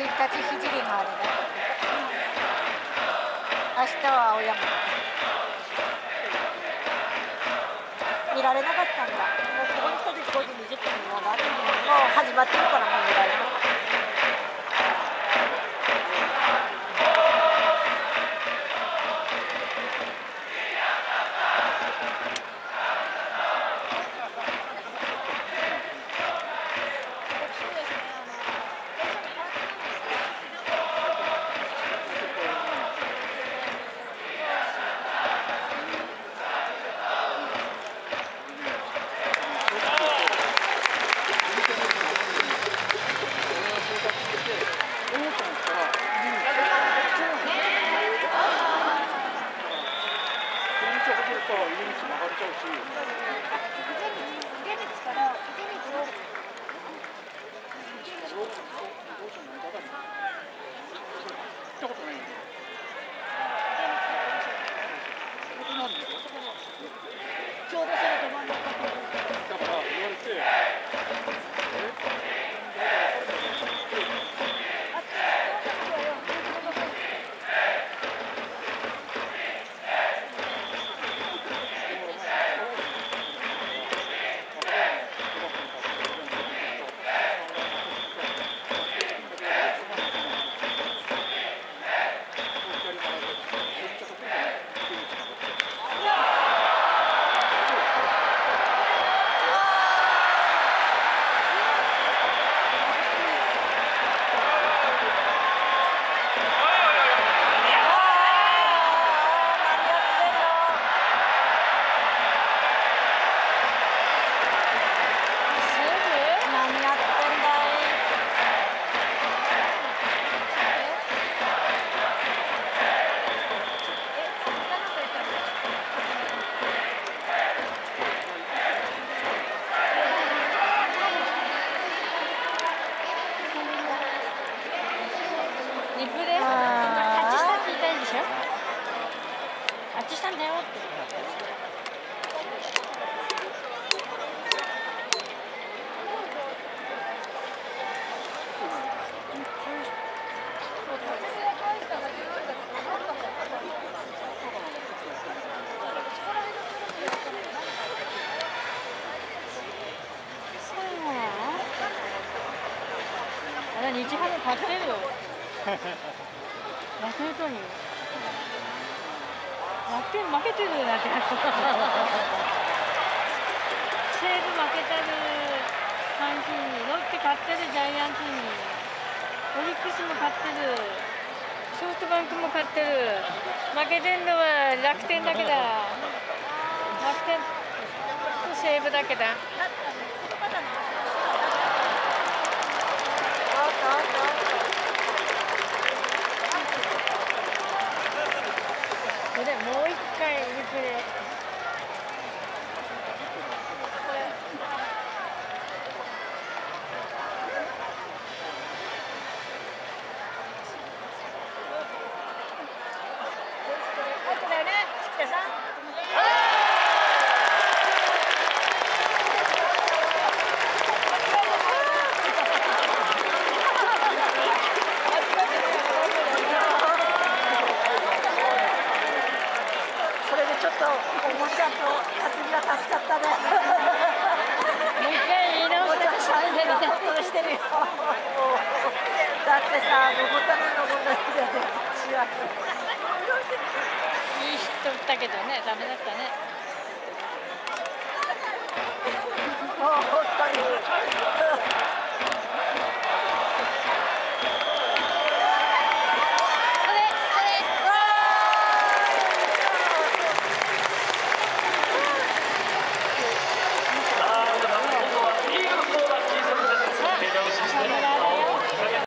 1日ひじりあれだ、明日は青山。見られなかったんだ。もうここに来た時5時20分にもうなもう始まってるからもう見られなかったれ日ハム買ってるよ。ヤクルトに。楽天負けてるなんて西武負けてる阪神にロッテ勝ってるジャイアンツに。オリックスも勝ってる。ソフトバンクも勝ってる。負けてんのは楽天だけだ。楽天と西武だけだこれもう一回リプレイこれこれね来てさこれでちょっとおもちゃと担ぎは助かったね。もう一回言い直ししてるよ だってさ登ったの登ったので違ういいヒット打ったけどねダメだったね